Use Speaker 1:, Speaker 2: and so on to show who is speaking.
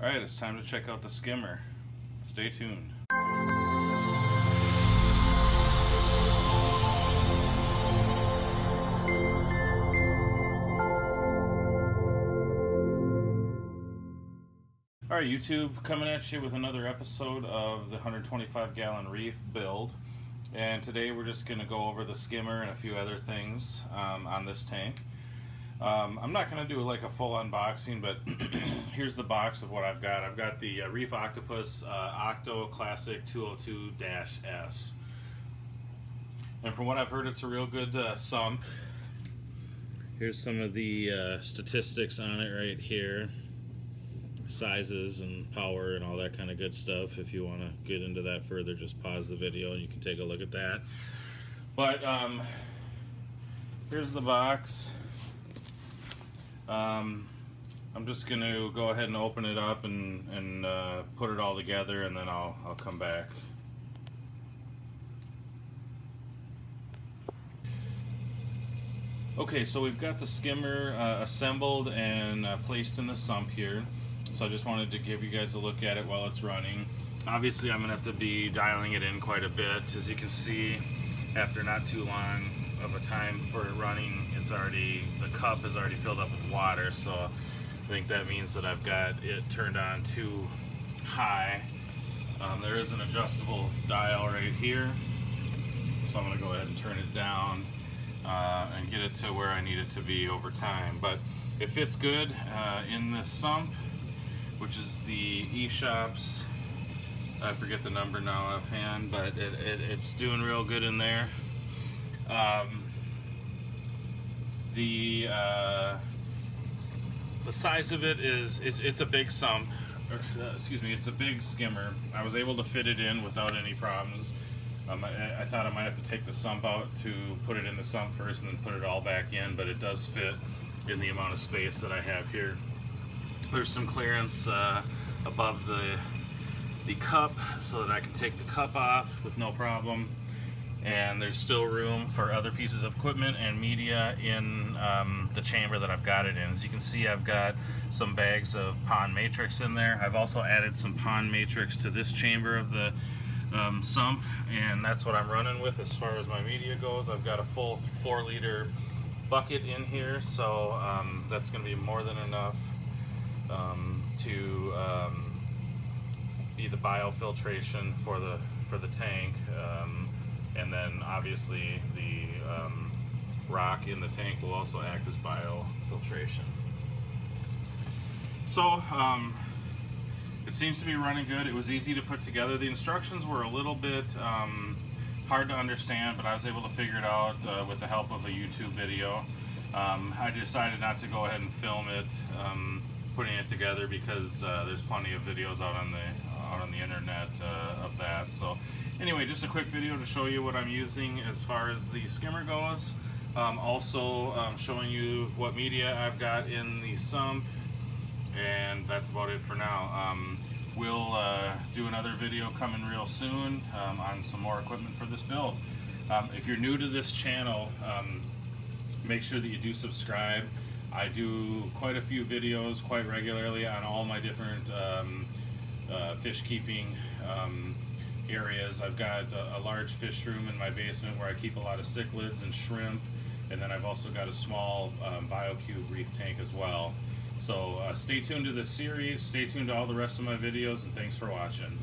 Speaker 1: Alright, it's time to check out the skimmer. Stay tuned. Alright, YouTube, coming at you with another episode of the 125 gallon reef build. And today we're just going to go over the skimmer and a few other things um, on this tank. Um, I'm not going to do like a full unboxing, but here's the box of what I've got. I've got the uh, Reef Octopus uh, Octo Classic 202-S. And from what I've heard, it's a real good uh, sump. Here's some of the uh, statistics on it right here. Sizes and power and all that kind of good stuff. If you want to get into that further, just pause the video and you can take a look at that. But um, here's the box. Um, I'm just going to go ahead and open it up and, and uh, put it all together and then I'll, I'll come back. Okay, so we've got the skimmer uh, assembled and uh, placed in the sump here. So I just wanted to give you guys a look at it while it's running. Obviously I'm going to have to be dialing it in quite a bit. As you can see, after not too long of a time for running, it's already, the cup is already filled up with water, so I think that means that I've got it turned on too high. Um, there is an adjustable dial right here, so I'm going to go ahead and turn it down uh, and get it to where I need it to be over time. But it fits good uh, in this sump, which is the eShopps. I forget the number now offhand, but it, it, it's doing real good in there. Um, the uh, the size of it is it's it's a big sump. Or, uh, excuse me, it's a big skimmer. I was able to fit it in without any problems. Um, I, I, thought I might have to take the sump out to put it in the sump first and then put it all back in, but it does fit in the amount of space that I have here. There's some clearance uh, above the the cup so that I can take the cup off with no problem and there's still room for other pieces of equipment and media in um, the chamber that I've got it in. As you can see I've got some bags of pond matrix in there. I've also added some pond matrix to this chamber of the um, sump and that's what I'm running with as far as my media goes. I've got a full four liter bucket in here so um, that's going to be more than enough um, to um, be the biofiltration for the for the tank um, and then obviously the um, rock in the tank will also act as biofiltration. So um, it seems to be running good. It was easy to put together. The instructions were a little bit um, hard to understand, but I was able to figure it out uh, with the help of a YouTube video. Um, I decided not to go ahead and film it, um, putting it together because uh, there's plenty of videos out on the out on the internet uh, of that. So anyway, just a quick video to show you what I'm using as far as the skimmer goes. Um, also um, showing you what media I've got in the sump and that's about it for now. Um, we'll uh, do another video coming real soon um, on some more equipment for this build. Um, if you're new to this channel, um, make sure that you do subscribe. I do quite a few videos quite regularly on all my different uh, fish keeping areas. I've got a, a, large fish room in my basement where I keep a lot of cichlids and shrimp, and then I've also got a small um, BioCube reef tank as well. So uh, stay tuned to this series, stay tuned to all the rest of my videos, and thanks for watching.